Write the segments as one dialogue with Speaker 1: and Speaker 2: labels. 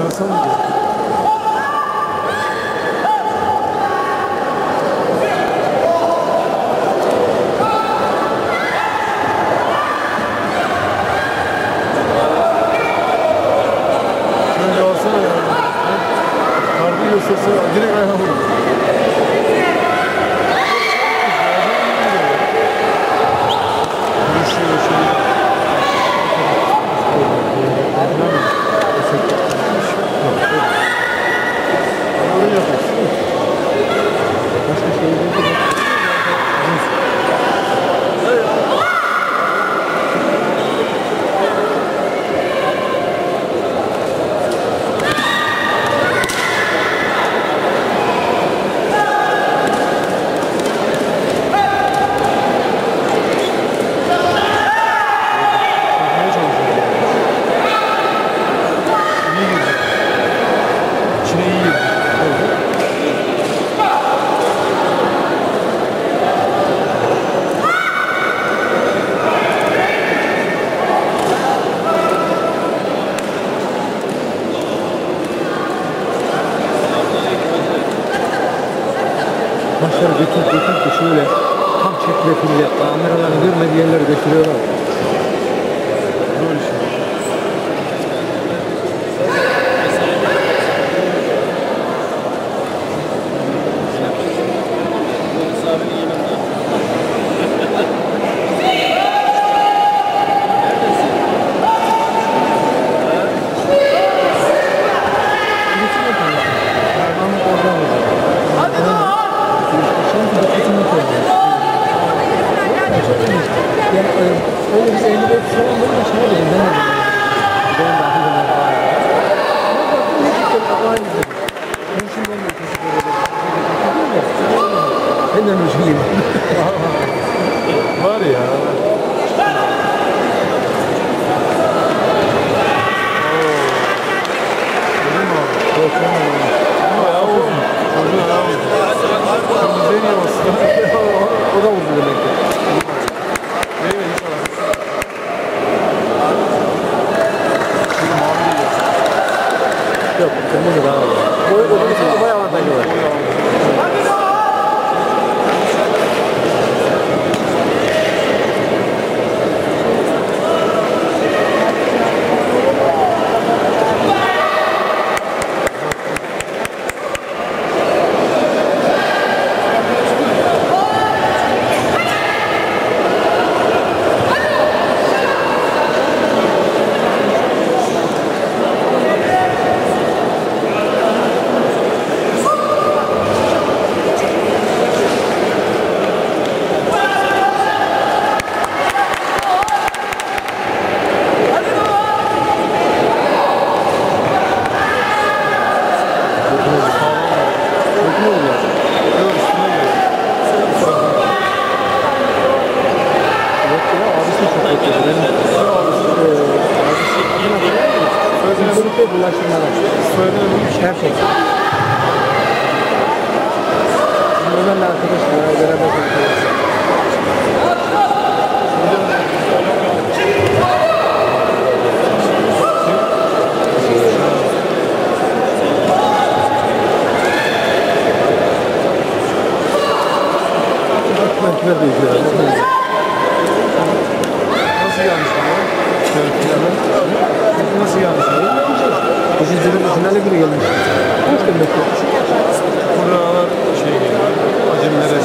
Speaker 1: Graças Deus. Oh. ve bulaştırma
Speaker 2: araçları. Söylüyorum.
Speaker 1: Her şey. Buradan da arkadaşlar beraber konuşuyoruz. Türkler de izliyorlar.
Speaker 2: Nasıl yanlış oluyor? Nasıl yanlış oluyor?
Speaker 1: Düşüncenin finale göre gelmiş. Hoş demek ki.
Speaker 2: Buralar şey geliyor.
Speaker 1: Acemilere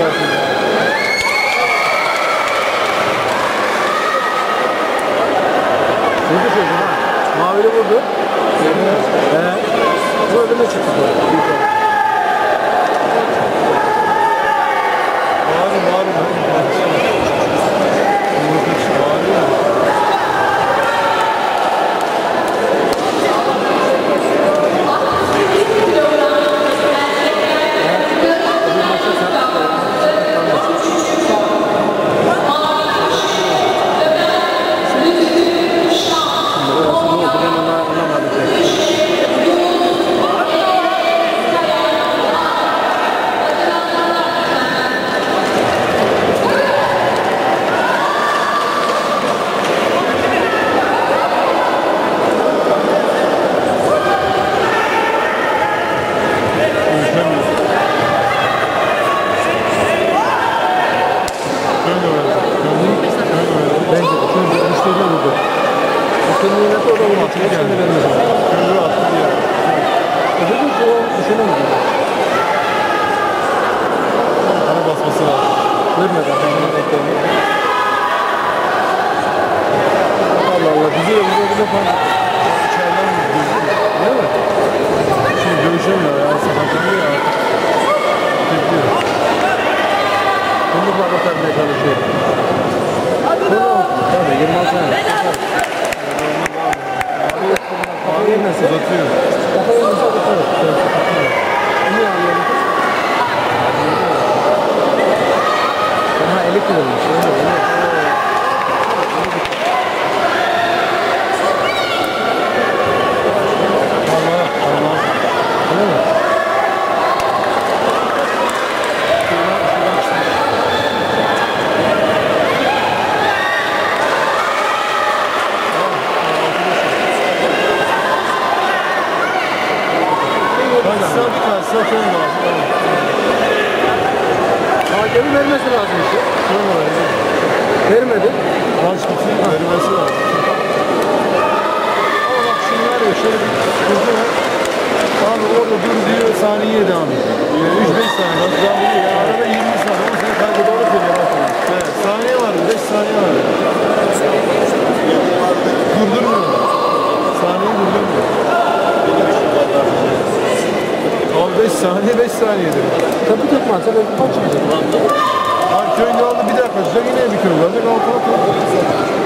Speaker 1: benziyor. Vurdu çocuğum ha. Mavili vurdu. He. Bu ödüme çıktı. rahatına
Speaker 2: geldi. Gönül
Speaker 1: rahatı bir yer. Öbür gün o düşünemiyor. Bana basması
Speaker 2: lazım.
Speaker 1: Görmüyor zaten bunun renklerini. Allah Allah. Bizi de bize bize falan.
Speaker 2: İçeriden gözüküyor.
Speaker 1: Değil mi?
Speaker 2: Şimdi
Speaker 1: görüşemiyor ya. Sakatlanıyor ya.
Speaker 2: Bekliyor. Bunu
Speaker 1: bakar
Speaker 2: diye çalışıyor. Bunu 26 sene. Powiemy się do tyłu. Powiemy się do tyłu. Nie, nie. Aha, elektryczny. Saniye devam ediyor. Yani 3-5 saniye devam ediyor. Yani arada 20 saniye 10 saniye kaybı doğru söylüyor. Evet, saniye var 5 saniye var. Durdurmuyor. Saniye durdurmuyor. Abi 5 saniye 5 saniyedir.
Speaker 1: Tabii tutmazsa belki maç çıkacak.
Speaker 2: Abi köyünde aldı bir daha kaçacak yine bir köy alacak altına koyacak.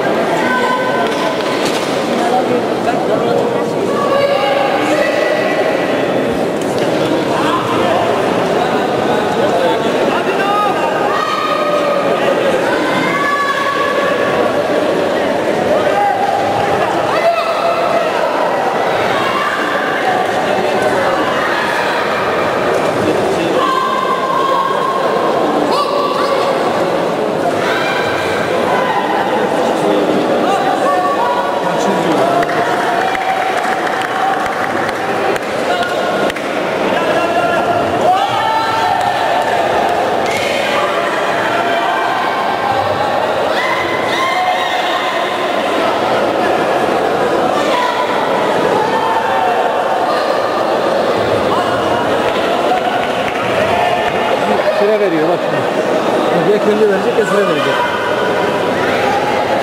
Speaker 1: Süre veriyor bak şimdi. Ya kendi verecek ya süre verecek.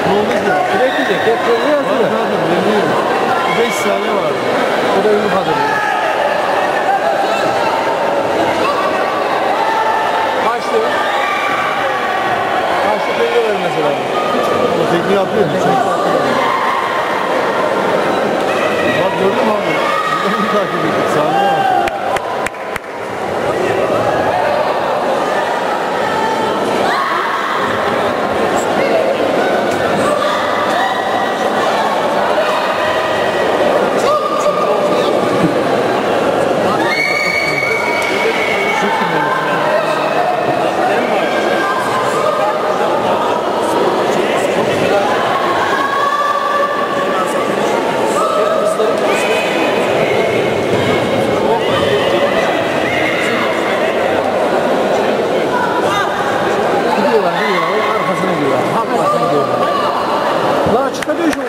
Speaker 2: Ne oldu ki?
Speaker 1: Süre ekleyecek ya kendi ya
Speaker 2: Var
Speaker 1: süre.
Speaker 2: zaten veriyorum. 5 saniye var.
Speaker 1: Bu da yumruk adır. Başlıyor. Başlı kendi vermesi lazım.
Speaker 2: O tekniği yapıyor. Bak gördün mü abi? Bunu takip ettik. Saniye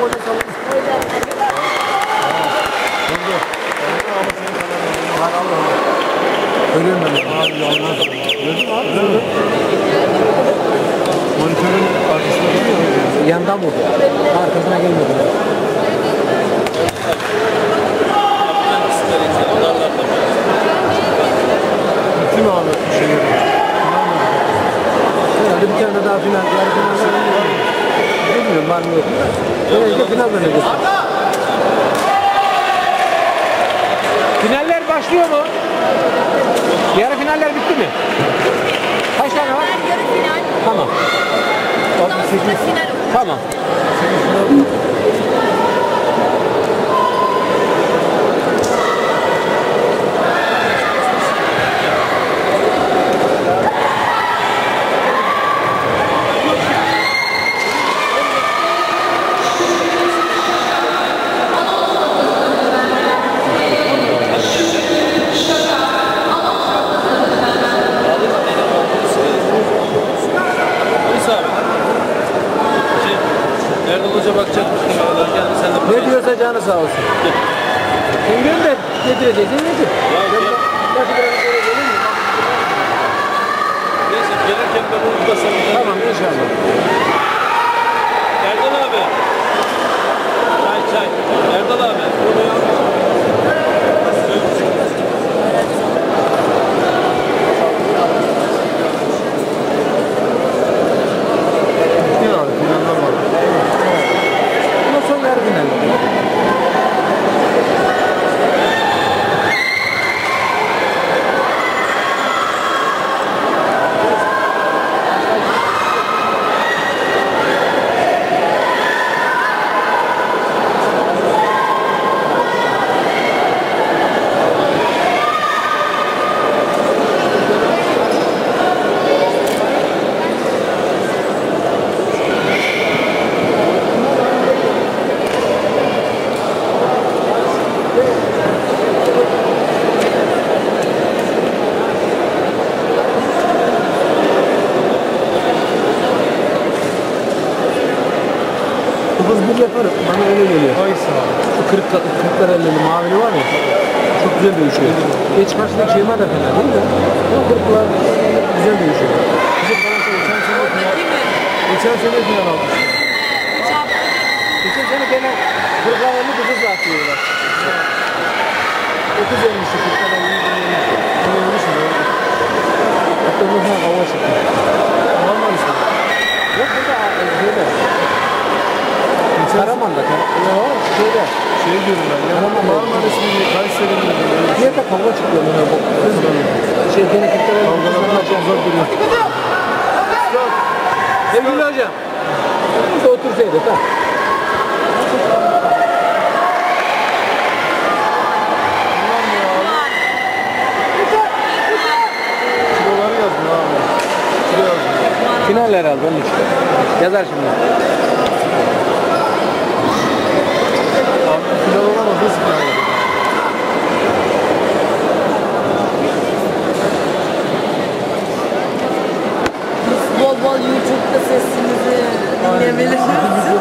Speaker 1: Hay Allah. Ölüyorum ben.
Speaker 2: Abi yanmaz. Gördün mü abi? Monitörün arkasında duruyor.
Speaker 1: Yandan vurdu. Arkasına gelmedi.
Speaker 2: Bitti mi abi? Bu şey
Speaker 1: Herhalde bir tane daha final. Yarı final? Bilmiyorum var mı yok mu? Genellikle final verecek. Finaller başlıyor mu? Yarı finaller bitti mi? Kaç tane var?
Speaker 3: Yarı final.
Speaker 1: Tamam.
Speaker 3: Ondan sonra final olacak.
Speaker 1: Tamam. Getireceksin getir.
Speaker 4: Ya,
Speaker 1: Ben
Speaker 4: gel.
Speaker 1: Nasıl böyle böyle gelir mi?
Speaker 4: Neyse gelirken ben onu da sana
Speaker 1: Tamam inşallah.
Speaker 4: Erdal abi. Çay çay. Erdal abi.
Speaker 1: Tamir yaparım. Bana öyle geliyor.
Speaker 2: Hangisi abi?
Speaker 1: Şu kırık, kırıklar ellili mavili var ya. Çok güzel dövüşüyor. Geç karşıdaki Şeyma da fena değil de. O kırıklar güzel dövüşüyor.
Speaker 2: Bizim Galatasaray geçen sene final,
Speaker 3: mi?
Speaker 2: geçen sene final almış.
Speaker 1: Geçen sene gene kırıklar elli kızı atıyorlar. Dokuz elmişti kırıklar elli yemiş.
Speaker 2: Ne olmuş mu?
Speaker 1: Hatta falan hava çıktı.
Speaker 2: Alman işte.
Speaker 1: Yok burada e, şeyde.
Speaker 2: Geçen
Speaker 1: Karaman'da. Kar ya şeyde.
Speaker 2: şey diyorum ben. Ya
Speaker 1: Alman
Speaker 2: Marmaris'in Kayseri'nin de böyle.
Speaker 1: Bir yerde kavga çıktı onlara bu. Şey elli
Speaker 2: Kavgalardan çok uzak duruyor.
Speaker 1: Sevgili hocam.
Speaker 2: Abi. Kilo yazmıyor.
Speaker 1: Final herhalde onun için. Yazar şimdi.
Speaker 2: Abi final olur?
Speaker 3: Bol bol YouTube'da sesimizi dinleyebilirsiniz.
Speaker 2: Sesini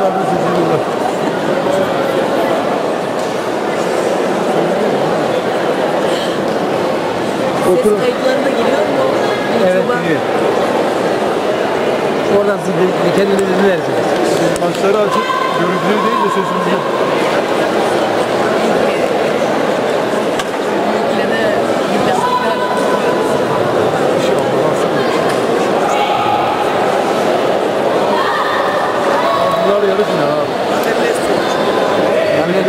Speaker 3: Ses
Speaker 1: Oturun.
Speaker 3: kayıtlarına giriyor mu?
Speaker 1: Evet, giriyor. Oradan siz de kendiniz dinlersiniz.
Speaker 2: Maçları açıp görüntüleri değil de sesimizi.
Speaker 3: Yükleme gimnastikler.
Speaker 2: İnşallah. Nasıl Bunlar yarı final abi.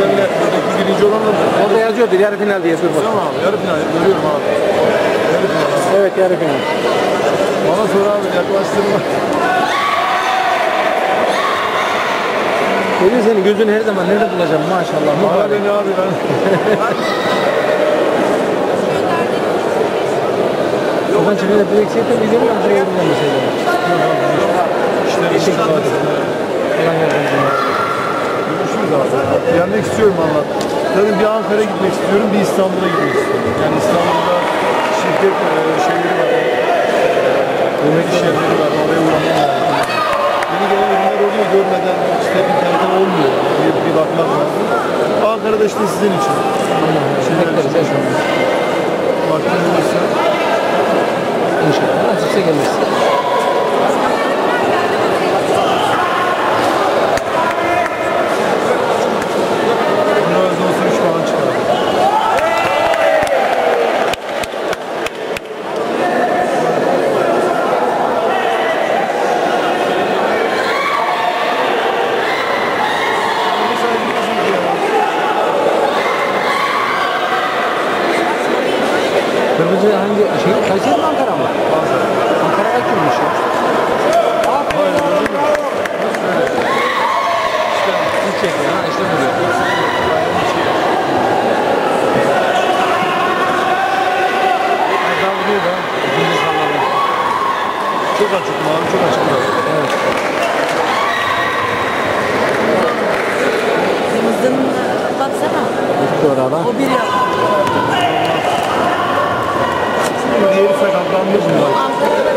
Speaker 2: Derler, buradaki birinci olan da
Speaker 1: Orada yazıyordu yarı final diye dur bak.
Speaker 2: Tamam abi, yarı final görüyorum abi. Yarı final.
Speaker 1: Evet yarı final.
Speaker 2: Bana sor abi, yaklaştırma.
Speaker 1: Dedim senin gözünü her zaman nerede bulacağım maşallah.
Speaker 2: Bana beni abi ben.
Speaker 1: Oradan çıkınca direkt şey de bizim ben buraya vurmam mesela.
Speaker 2: İşte eşit zaten.
Speaker 1: Allah yardımcım.
Speaker 2: Abi. Gelmek istiyorum valla. Zaten bir Ankara'ya gitmek istiyorum, bir İstanbul'a gitmek istiyorum. Yani İstanbul'da şirket e, şeyleri var. Yemek iş yerleri var, oraya uğramam lazım. Yeni gelen ürünler oluyor, görmeden işte internetten olmuyor. Bir, bir bakmak lazım. Ankara'da işte sizin için. Şeyler için.
Speaker 1: zaman.
Speaker 2: Vaktiniz olursa.
Speaker 1: İnşallah. Nasipse gelirsin.
Speaker 2: Üniversite olsa 3 puan çıkar.
Speaker 1: Kırmızı hangi şey? Kayseri mi Ankara mı? Ankara'ya kimmiş ya? Hiç çekmiyor ha işte bu diyor. Ay kaldırıyor da. İkinci salladı.
Speaker 2: Çok açık mavi, çok açık.
Speaker 1: Evet.
Speaker 3: Kırmızının baksana.
Speaker 1: Gitti orada.
Speaker 3: O bir yaptı.
Speaker 2: Diğeri sakatlanmış mı?
Speaker 3: Ankara'da